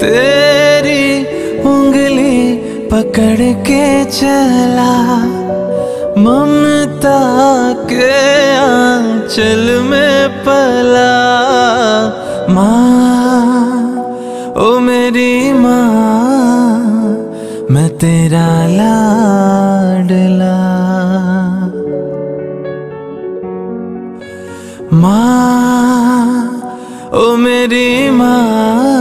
तेरी उंगली पकड़ के चला। ममता के आंचल में पला। माँ, ओ मेरी माँ, मैं तेरा लाडला। माँ, ओ मेरी माँ।